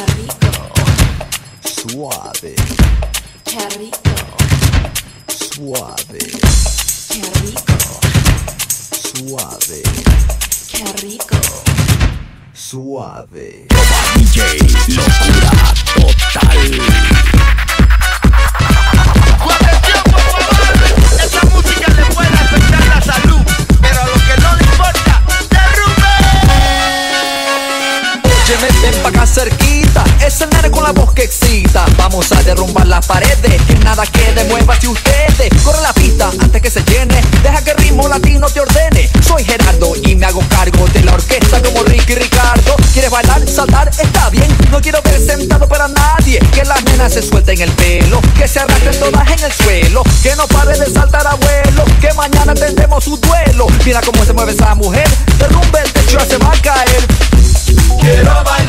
Qué rico. Suave. Qué rico. Suave. Qué rico. Suave. Qué rico. Suave. DJ. vamos a derrumbar las paredes. Que nada quede, muévase ustedes. Corre la pista antes que se llene. Deja que el ritmo latino te ordene. Soy Gerardo y me hago cargo de la orquesta como Ricky Ricardo. ¿Quieres bailar, saltar? Está bien. No quiero ver sentado para nadie. Que las nenas se suelten el pelo. Que se arrastren todas en el suelo. Que no pare de saltar abuelo. Que mañana tendremos su duelo. Mira cómo se mueve esa mujer. Derrumbe el techo, se va a caer. Quiero bailar.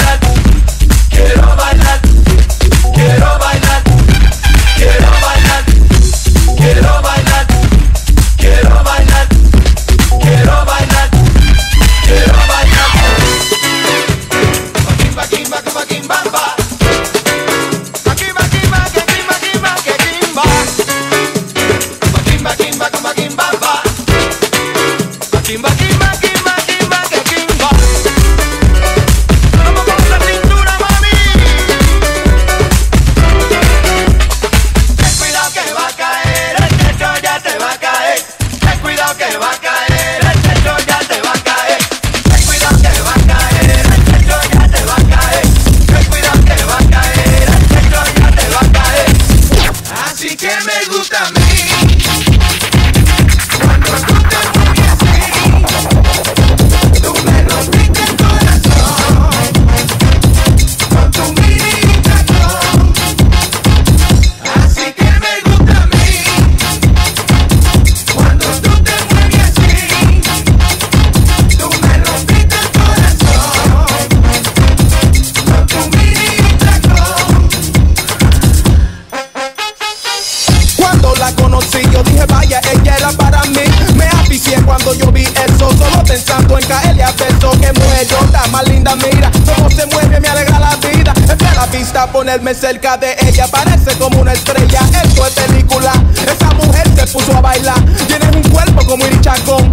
gusta ponerme cerca de ella. Parece como una estrella, esto es película. Esa mujer se puso a bailar. Tienes un cuerpo como Iri Chacón.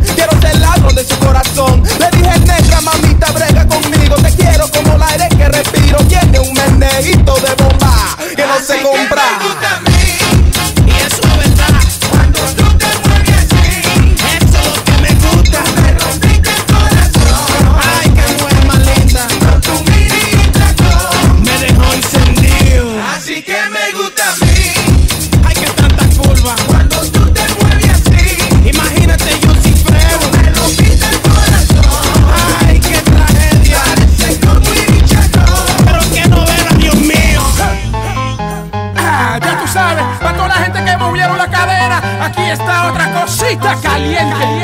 caliente.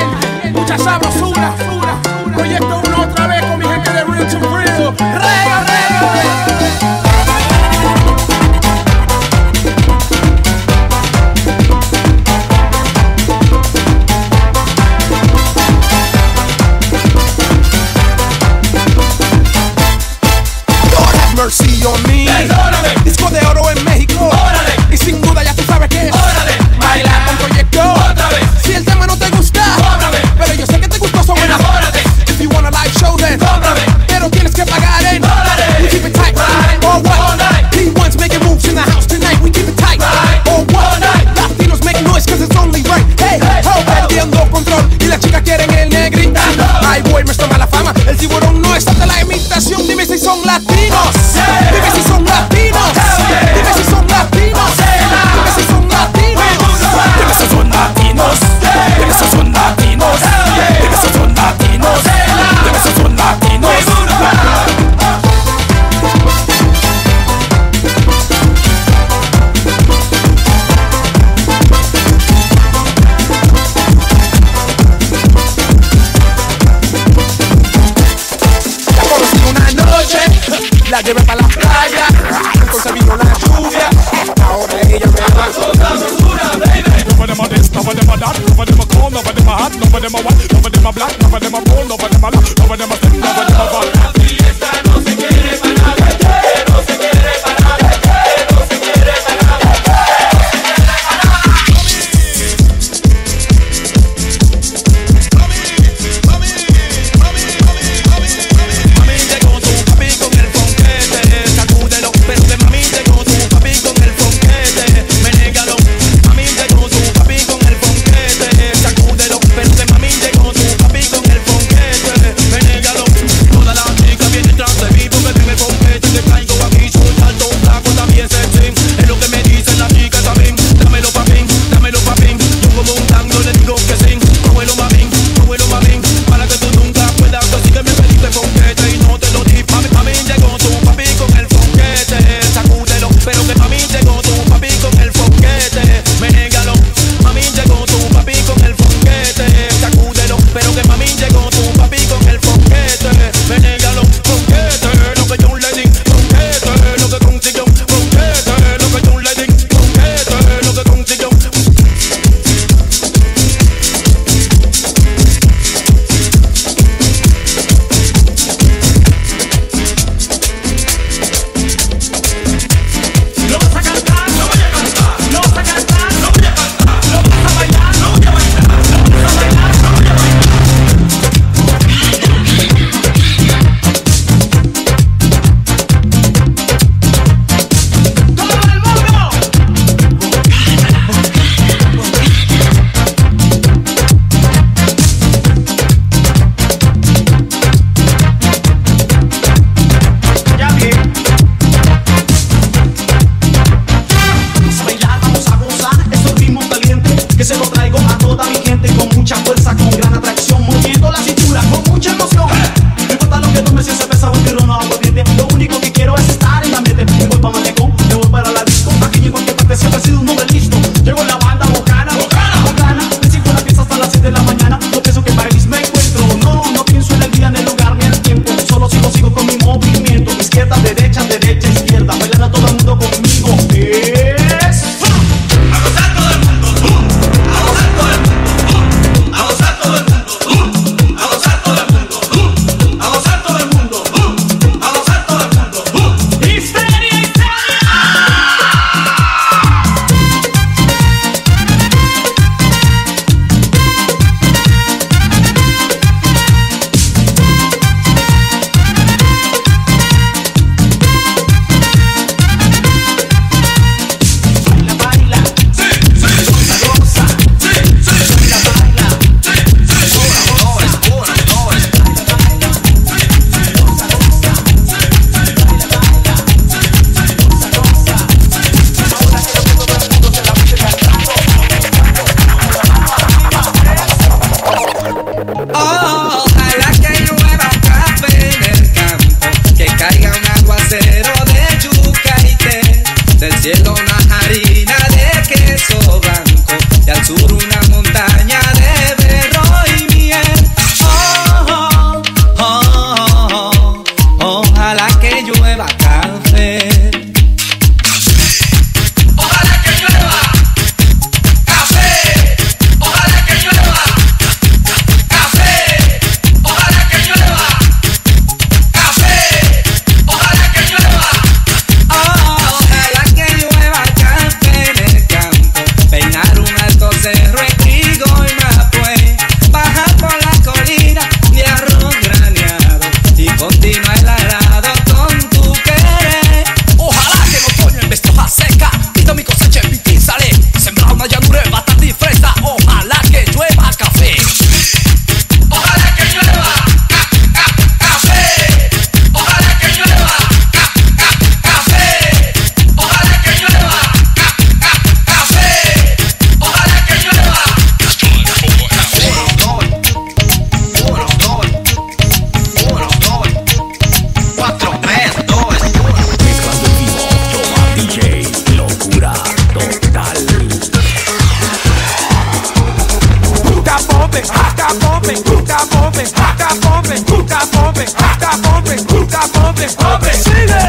Bumping. Sigue.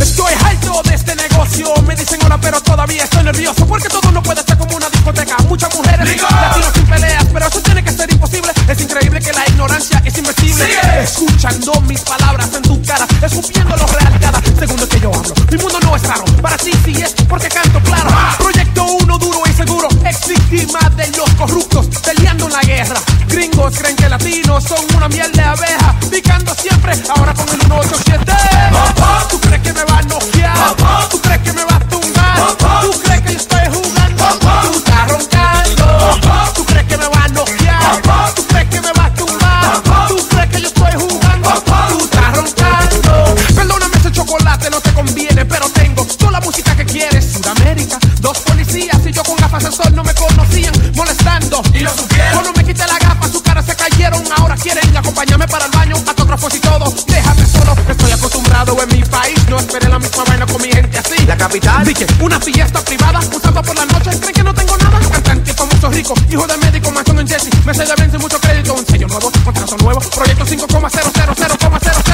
Estoy alto de este negocio, me dicen hola pero todavía estoy nervioso porque todo no puede ser como una discoteca. Muchas mujeres, latinos sin peleas, pero eso tiene que ser imposible. Es increíble que la ignorancia es invencible. Escuchando mis palabras en tu cara, escupiendo lo real cada segundo que yo hablo. Mi mundo no es raro, para ti sí es porque canto claro. Proyecto Gringos creen que latinos son una miel de abeja, picando siempre, ahora con el 187. ¿Tú crees que me va a noquear? ¿Tú crees que me va a tumbar? ¿Tú crees que yo estoy jugando? Tú estás roncando. ¿Tú crees que me va a noquear? ¿Tú crees que me va a tumbar? ¿Tú crees que yo estoy jugando? Tú estás roncando. Perdóname ese chocolate, no te conviene, pero tengo toda la música que quieres. Sudamérica, dos policías y yo con gafas de sol no me conocían, molestando. Y lo para el baño, autógrafos y todo. Déjame solo, estoy acostumbrado en mi país. No esperé la misma vaina con mi gente así. La capital. Dije, una fiesta privada, un sábado por la noche. ¿Creen que no tengo nada? Cantante famoso rico, hijo de médico, mansión en Jesse. Me sé de vence mucho crédito, un sello nuevo, contrato nuevo. Proyecto 5,000,000,000.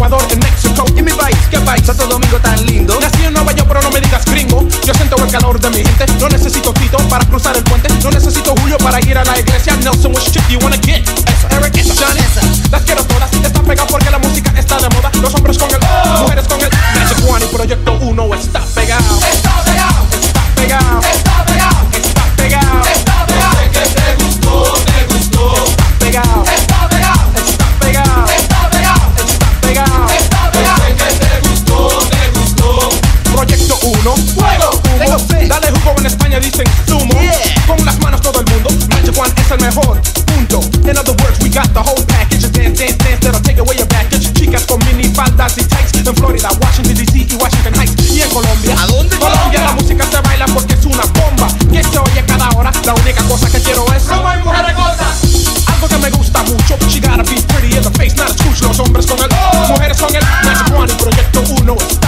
Ecuador, en México. Y mi país, ¿qué país? Santo Domingo tan lindo. Nací en Nueva York pero no me digas gringo. Yo siento el calor de mi gente. No necesito Tito para cruzar el puente. No necesito Julio para ir a la iglesia. Nelson, which chick you wanna get? Esa, Eric, esa, Johnny, Las quiero todas Está pegado porque la música Fuego. Tengo fe. Dale jugo en España dicen sumo Con las manos todo el mundo. Magic One es el mejor. Punto. In other words we got the whole package. Just dance, dance, dance That'll take away your baggage. Chicas con mini faldas y tights En Florida, Washington DC y Washington Heights Y en Colombia. ¿A dónde Colombia la música se baila porque es una bomba Que se oye cada hora. La única cosa que quiero es Roma y mujeres Algo que me gusta mucho. She gotta be pretty in the face Not a Los hombres con el Mujeres con el Magic One y Proyecto 1